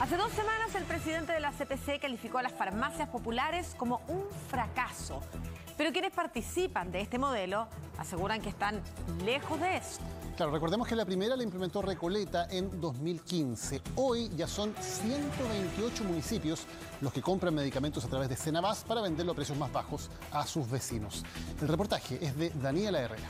Hace dos semanas el presidente de la CPC calificó a las farmacias populares como un fracaso. Pero quienes participan de este modelo aseguran que están lejos de eso. Claro, recordemos que la primera la implementó Recoleta en 2015. Hoy ya son 128 municipios los que compran medicamentos a través de Cenabas para venderlo a precios más bajos a sus vecinos. El reportaje es de Daniela Herrera.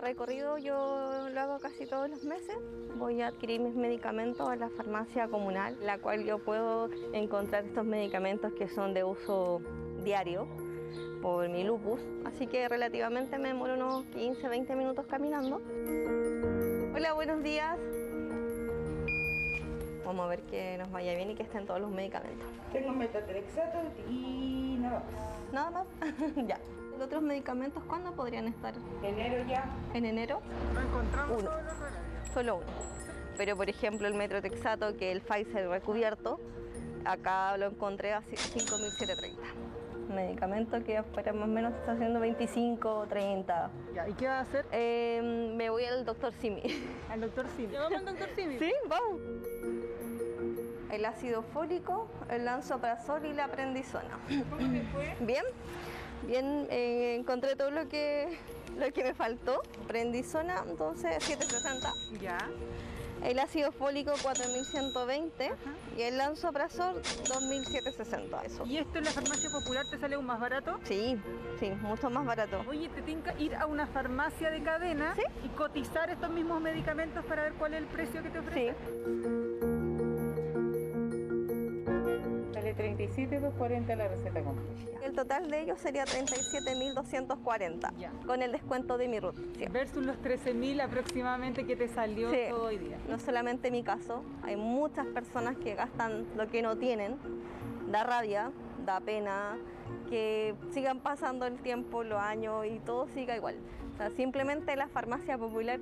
Este recorrido yo lo hago casi todos los meses. Voy a adquirir mis medicamentos a la farmacia comunal, la cual yo puedo encontrar estos medicamentos que son de uso diario por mi lupus. Así que relativamente me demoro unos 15, 20 minutos caminando. Hola, buenos días. Vamos a ver que nos vaya bien y que estén todos los medicamentos. Tengo metatrexato y nada más. Nada más. ya. ¿Los otros medicamentos cuándo podrían estar? Enero ya. ¿En enero? No encontramos Uno. todos los remedios. Solo uno. Pero por ejemplo el metrotexato, que el Pfizer recubierto, acá lo encontré a 5.730. Medicamento que afuera más o menos está haciendo 25, 30. Ya, ¿y qué va a hacer? Eh, me voy al doctor Simi. Al doctor Simi. ¿Ya vamos al doctor Simi? ¿Sí? Vamos. El ácido fólico, el lanzoprazol y la prendizona. ¿Cómo te fue? Bien, bien, eh, encontré todo lo que, lo que me faltó. Prendizona, entonces 760. Ya. El ácido fólico 4120 y el lanzoprazol 2760. Eso. ¿Y esto en la farmacia popular te sale aún más barato? Sí, sí, mucho más barato. Oye, te tinca ir a una farmacia de cadena Sí. y cotizar estos mismos medicamentos para ver cuál es el precio que te ofrece. Sí. Sale 37,240 la receta completa. El total de ellos sería 37.240 Ya. con el descuento de mi RUT. Sí. Versus los 13.000 aproximadamente que te salió Sí. todo hoy día. No solamente mi caso, hay muchas personas que gastan lo que no tienen. Da rabia, da pena que sigan pasando el tiempo, los años y todo siga igual. O sea, simplemente la farmacia popular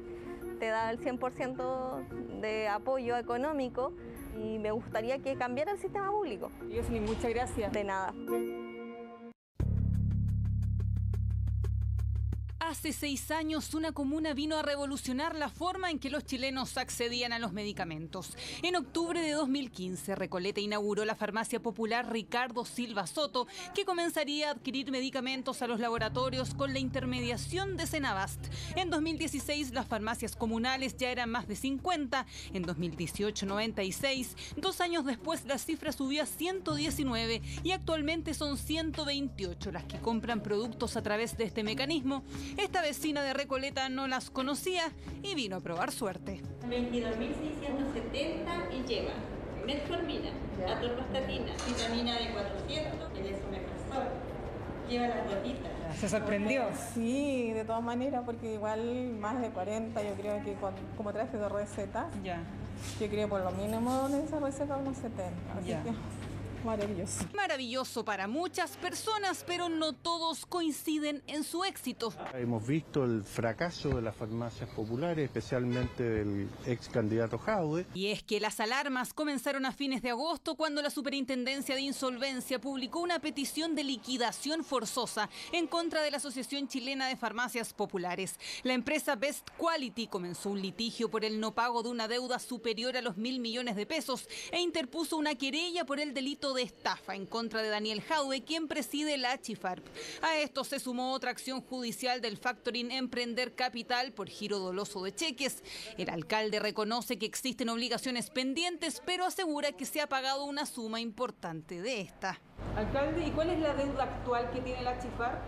te da el 100% de apoyo económico y me gustaría que cambiara el sistema público. Yoselin, muchas gracias. De nada. Hace seis años, una comuna vino a revolucionar la forma en que los chilenos accedían a los medicamentos. En octubre de 2015, Recoleta inauguró la farmacia popular Ricardo Silva Soto, que comenzaría a adquirir medicamentos a los laboratorios con la intermediación de Senabast. En 2016, las farmacias comunales ya eran más de 50. En 2018, 96. Dos años después, la cifra subió a 119 y actualmente son 128 las que compran productos a través de este mecanismo. Esta vecina de Recoleta no las conocía y vino a probar suerte. 22.670 y lleva metformina, atorvastatina, vitamina D400, el esomeprazol, lleva las gotitas. ¿Se sorprendió? Sí, de todas maneras, porque igual más de 40, yo creo que con- como traje de recetas, Ya. yo creo por lo mínimo en esa receta unos 70. Así Ya. que maravilloso. Maravilloso para muchas personas, pero no todos coinciden en su éxito. Hemos visto el fracaso de las farmacias populares, especialmente del ex candidato Jaude. Y es que las alarmas comenzaron a fines de agosto cuando la Superintendencia de Insolvencia publicó una petición de liquidación forzosa en contra de la Asociación Chilena de Farmacias Populares. La empresa Best Quality comenzó un litigio por el no pago de una deuda superior a los mil millones de pesos e interpuso una querella por el delito de estafa en contra de Daniel Jaude, quien preside la Chifarp. A esto se sumó otra acción judicial del Factoring Emprender Capital por giro doloso de cheques. El alcalde reconoce que existen obligaciones pendientes, pero asegura que se ha pagado una suma importante de esta. Alcalde, ¿y cuál es la deuda actual que tiene la Chifar?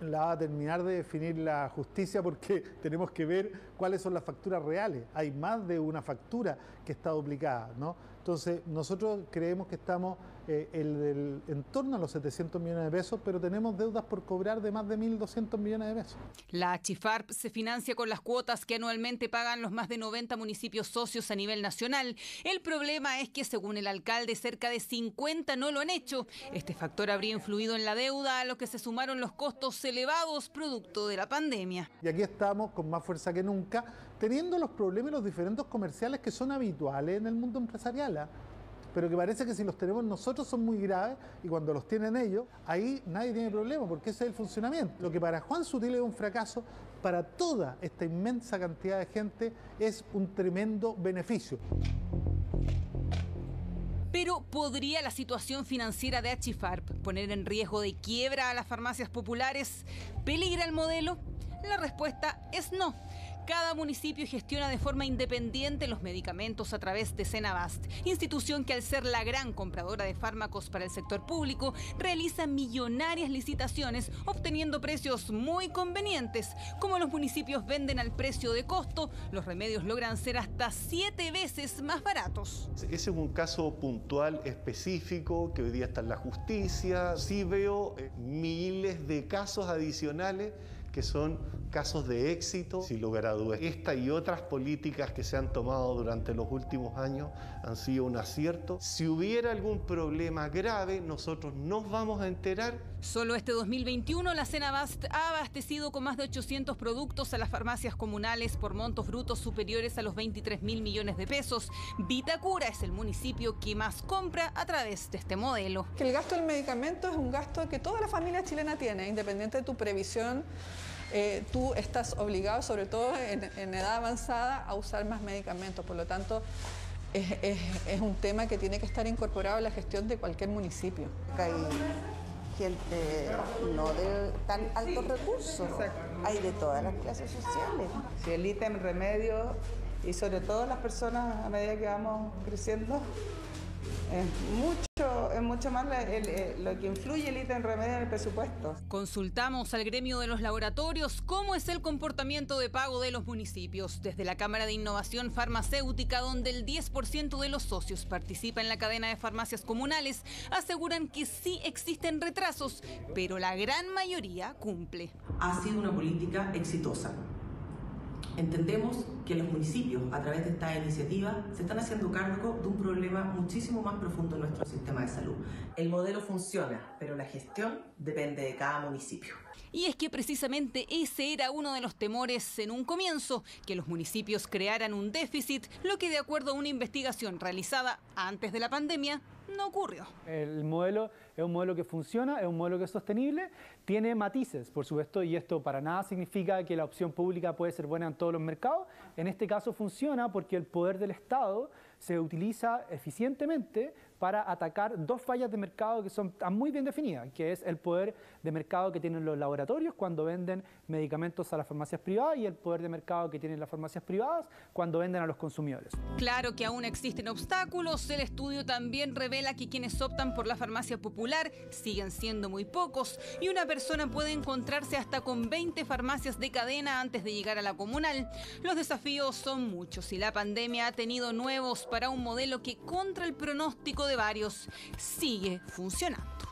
la va a terminar de definir la justicia porque tenemos que ver cuáles son las facturas reales. Hay más de una factura que está duplicada, ¿no? Entonces, nosotros creemos que estamos eh, el en torno a los 700 millones de pesos, pero tenemos deudas por cobrar de más de 1.200 millones de pesos. La Chifarp se financia con las cuotas que anualmente pagan los más de 90 municipios socios a nivel nacional. El problema es que, según el alcalde, cerca de 50 no lo han hecho. Este factor habría influido en la deuda, a lo que se sumaron los costos elevados producto de la pandemia. Y aquí estamos con más fuerza que nunca, teniendo los problemas y los diferentes comerciales que son habituales en el mundo empresarial. ¿ah? pero que parece que si los tenemos nosotros son muy graves y cuando los tienen ellos, ahí nadie tiene problema porque ese es el funcionamiento. Lo que para Juan Sutil es un fracaso, para toda esta inmensa cantidad de gente es un tremendo beneficio. Pero ¿podría la situación financiera de Achifarp poner en riesgo de quiebra a las farmacias populares? ¿Peligra el modelo? La respuesta es no. Cada municipio gestiona de forma independiente los medicamentos a través de Senabast, institución que al ser la gran compradora de fármacos para el sector público, realiza millonarias licitaciones obteniendo precios muy convenientes. Como los municipios venden al precio de costo, los remedios logran ser hasta siete veces más baratos. Ese es un caso puntual, específico, que hoy día está en la justicia. Sí veo eh, miles de casos adicionales que son casos de éxito, sin lugar a dudas. Esta y otras políticas que se han tomado durante los últimos años han sido un acierto. Si hubiera algún problema grave, nosotros nos vamos a enterar. Solo este 2021 la Senabast ha abastecido con más de 800 productos a las farmacias comunales por montos brutos superiores a los 23 mil millones de pesos. Vitacura es el municipio que más compra a través de este modelo. Que el gasto del medicamento es un gasto que toda la familia chilena tiene, independiente de tu previsión eh, tú estás obligado, sobre todo en, edad avanzada, a usar más medicamentos. Por lo tanto, es, un tema que tiene que estar incorporado en la gestión de cualquier municipio. Hay gente no de tan altos recursos, hay de todas las clases sociales. Si el ítem remedio y sobre todo las personas a medida que vamos creciendo, es mucho, mucho más lo que influye el ítem remedio en el presupuesto. Consultamos al gremio de los laboratorios cómo es el comportamiento de pago de los municipios. Desde la Cámara de Innovación Farmacéutica, donde el 10% de los socios participa en la cadena de farmacias comunales, aseguran que sí existen retrasos, pero la gran mayoría cumple. Ha sido una política exitosa Entendemos que los municipios, a través de esta iniciativa, se están haciendo cargo de un problema muchísimo más profundo en nuestro sistema de salud. El modelo funciona, pero la gestión depende de cada municipio. Y es que precisamente ese era uno de los temores en un comienzo, que los municipios crearan un déficit, lo que de acuerdo a una investigación realizada antes de la pandemia, no ocurrió. El modelo es un modelo que funciona, es un modelo que es sostenible, tiene matices, por supuesto, y esto para nada significa que la opción pública puede ser buena en todos los mercados. En este caso funciona porque el poder del Estado se utiliza eficientemente para atacar dos fallas de mercado que son muy bien definidas, que es el poder de mercado que tienen los laboratorios cuando venden medicamentos a las farmacias privadas y el poder de mercado que tienen las farmacias privadas cuando venden a los consumidores. Claro que aún existen obstáculos. El estudio también revela que quienes optan por la farmacia popular siguen siendo muy pocos y una persona puede encontrarse hasta con 20 farmacias de cadena antes de llegar a la comunal. Los desafíos son muchos y la pandemia ha tenido nuevos para un modelo que contra el pronóstico de varios sigue funcionando.